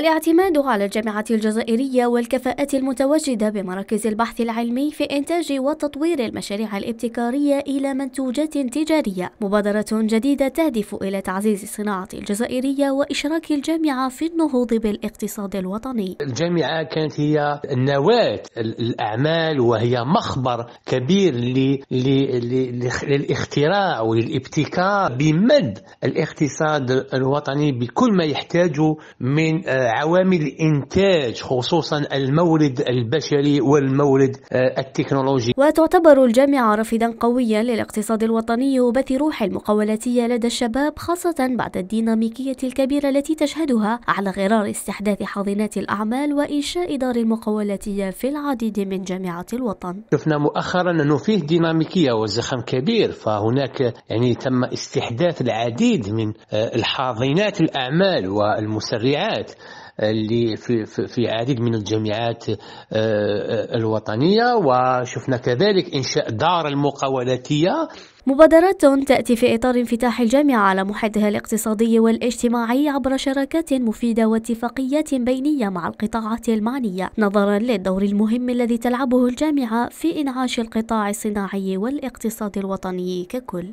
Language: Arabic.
الاعتماد على الجامعة الجزائرية والكفاءات المتواجدة بمراكز البحث العلمي في إنتاج وتطوير المشاريع الابتكارية إلى منتوجات تجارية. مبادرة جديدة تهدف إلى تعزيز الصناعة الجزائرية وإشراك الجامعة في النهوض بالاقتصاد الوطني. الجامعة كانت هي نواة الأعمال وهي مخبر كبير للاختراع والابتكار بمد الاقتصاد الوطني بكل ما يحتاجه من عوامل الإنتاج خصوصا المورد البشري والمورد آه، التكنولوجي. وتعتبر الجامعة رافدا قويا للاقتصاد الوطني وبث روح المقاولاتية لدى الشباب خاصة بعد الديناميكية الكبيرة التي تشهدها على غرار استحداث حاضنات الأعمال وإنشاء دار المقاولاتية في العديد من جامعات الوطن. شفنا مؤخرا أنه فيه ديناميكية وزخم كبير فهناك يعني تم استحداث العديد من آه، الحاضنات الأعمال والمسرعات. اللي في في عديد من الجامعات آه، آه، الوطنية وشفنا كذلك إنشاء دار المقاولاتية. مبادرات تأتي في إطار انفتاح الجامعة على محيطها الاقتصادي والاجتماعي عبر شراكات مفيدة واتفاقيات بينية مع القطاعات المعنية نظرا للدور المهم الذي تلعبه الجامعة في إنعاش القطاع الصناعي والاقتصاد الوطني ككل.